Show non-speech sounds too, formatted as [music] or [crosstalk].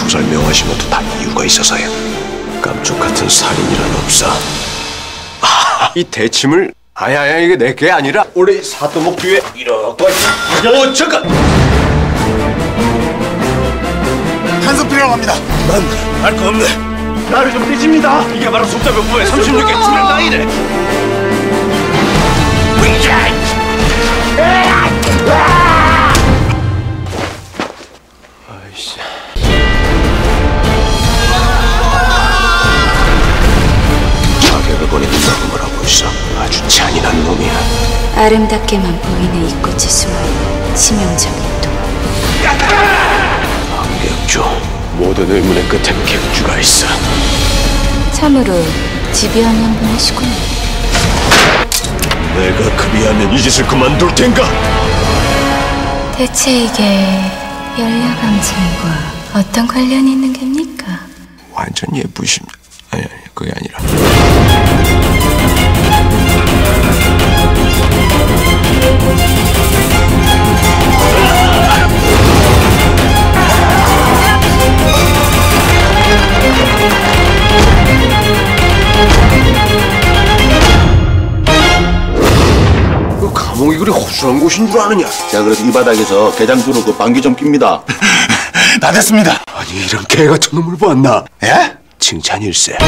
조사를 명하신 것도 다 이유가 있어서야. 깜쪽 같은 살인이란 없어. 아, 이 대침을 아야야 이게 내게 아니라 우리 사또목 뒤에 이렇게 오 잠깐! 한숨 필요로 합니다. 난알거 없네. 나를 좀 떼집니다. 이게 바로 속자병부의 36개 출연 나이래 아이씨 아름답게만 보이는 이 꽃의 숨은 치명적인 또 객주 모든 의문의 끝엔 객주가 있어. 참으로 집요한 양분이시군요. 내가 그리하면 이 짓을 그만둘 텐가? 대체 이게 열야감정과 어떤 관련이 있는 겁니까? 완전 예쁘심 아니 아니 감옥이 그리 허술한 곳인 줄 아느냐 제가 그래서 이 바닥에서 개장주로 그 방귀 좀 낍니다. [laughs] 다 됐습니다. 아니 이런 개 같은 놈을 보았나 예? 칭찬일세